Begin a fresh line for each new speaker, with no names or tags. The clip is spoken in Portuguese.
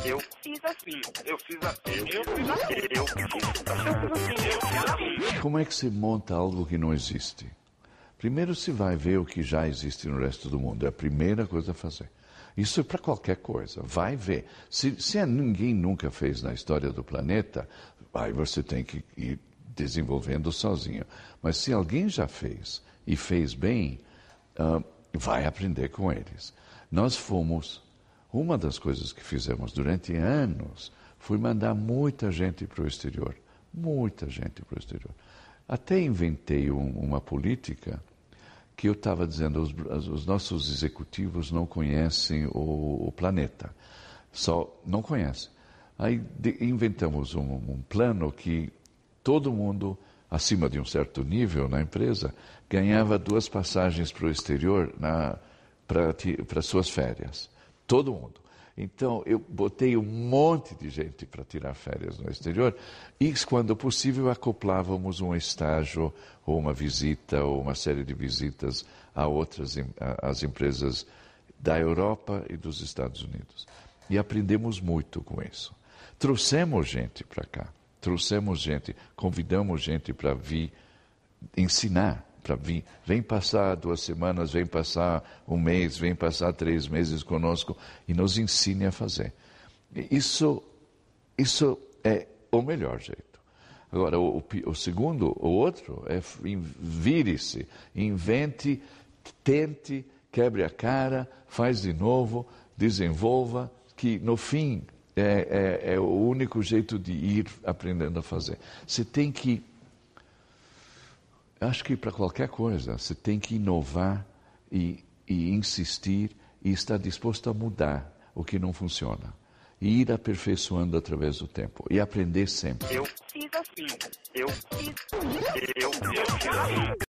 Assim. Eu fiz assim. Eu fiz assim. Eu fiz assim.
Como é que se monta algo que não existe? Primeiro se vai ver o que já existe no resto do mundo. É a primeira coisa a fazer. Isso é para qualquer coisa. Vai ver. Se, se ninguém nunca fez na história do planeta, aí você tem que ir desenvolvendo sozinho. Mas se alguém já fez e fez bem, uh, vai aprender com eles. Nós fomos uma das coisas que fizemos durante anos foi mandar muita gente para o exterior. Muita gente para o exterior. Até inventei um, uma política que eu estava dizendo, os, os, nossos executivos não conhecem o, o planeta. Só não conhecem. Aí de, inventamos um, um plano que todo mundo, acima de um certo nível na empresa, ganhava duas passagens para o exterior para suas férias. Todo mundo. Então, eu botei um monte de gente para tirar férias no exterior e, quando possível, acoplávamos um estágio ou uma visita ou uma série de visitas a outras as empresas da Europa e dos Estados Unidos. E aprendemos muito com isso. Trouxemos gente para cá, trouxemos gente, convidamos gente para vir ensinar para vir. Vem passar duas semanas, vem passar um mês, vem passar três meses conosco e nos ensine a fazer. Isso, isso é o melhor jeito. Agora, o, o segundo, o outro, é vire-se, invente, tente, quebre a cara, faz de novo, desenvolva, que no fim é, é, é o único jeito de ir aprendendo a fazer. Você tem que acho que para qualquer coisa você tem que inovar e, e insistir e estar disposto a mudar o que não funciona. E ir aperfeiçoando através do tempo. E aprender sempre.
Eu fiz assim. Eu fiz. Eu, eu fiz assim.